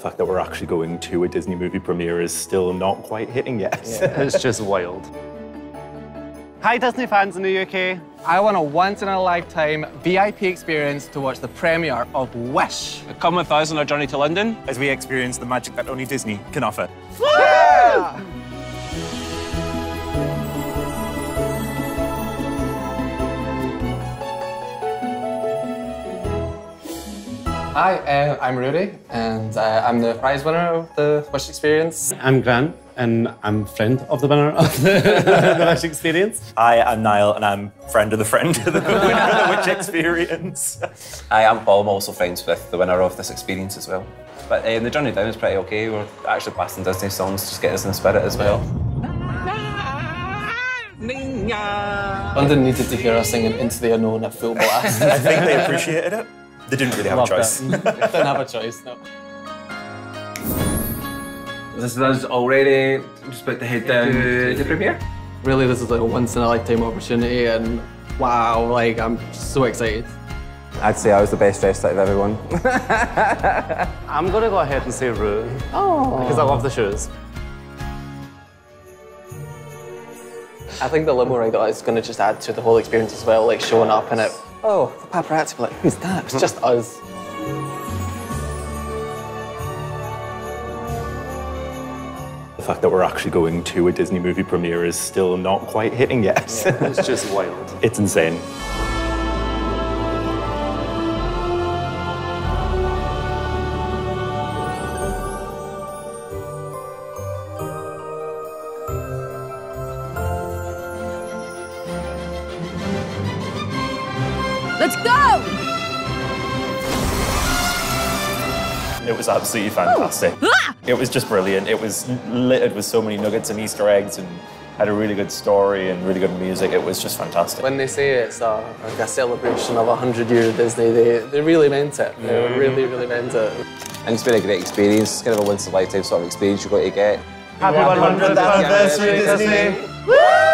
The fact that we're actually going to a Disney movie premiere is still not quite hitting yet. Yeah. it's just wild. Hi Disney fans in the UK. I want a once-in-a-lifetime VIP experience to watch the premiere of Wish. Come with us on our journey to London. As we experience the magic that only Disney can offer. Yeah! Hi, uh, I'm Rudy, and uh, I'm the prize winner of the Wish Experience. I'm Grant, and I'm friend of the winner of the, the Wish Experience. I am Niall, and I'm friend of the friend of the winner of the Wish Experience. Hi, I'm Paul. I'm also friends with the winner of this experience as well. But um, the journey down is pretty okay. We're actually blasting Disney songs to just get us in the spirit as well. London needed to hear us singing Into the Unknown at full blast. I think they appreciated it. They didn't really have Loved a choice. Mm. Didn't have a choice, no. This is already just about to head down to the premiere. Really, this is like a once-in-a-lifetime opportunity, and wow, like, I'm so excited. I'd say I was the best dressed out of everyone. I'm gonna go ahead and say Rue. Oh. Because I love the shoes. I think the limo ride is going to just add to the whole experience as well, like showing up and it. Oh, the paparazzi be like, who's that? It's just us. The fact that we're actually going to a Disney movie premiere is still not quite hitting yet. It's just wild. it's insane. Let's go! It was absolutely fantastic. Ah! It was just brilliant. It was littered with so many nuggets and Easter eggs and had a really good story and really good music. It was just fantastic. When they say it's a, like a celebration of 100 years of Disney, they, they really meant it. They really, really meant it. And it's been a great experience. It's kind of a once in a lifetime sort of experience you're going to get. Happy 100th anniversary, Disney. Woo!